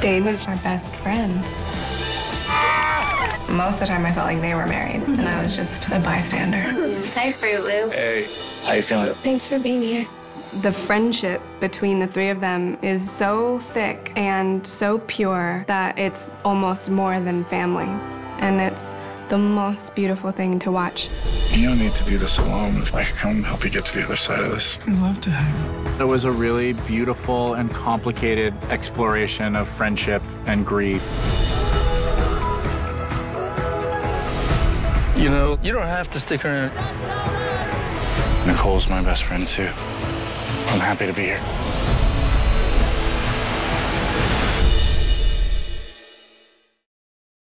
Dane was my best friend. Most of the time, I felt like they were married, and I was just a bystander. Hi, Fruit Loop. Hey, how you feeling? Thanks for being here. The friendship between the three of them is so thick and so pure that it's almost more than family. And it's the most beautiful thing to watch. You don't need to do this alone. If I could come help you get to the other side of this, I'd love to have It was a really beautiful and complicated exploration of friendship and grief. You know, you don't have to stick around. Nicole's my best friend, too. I'm happy to be here.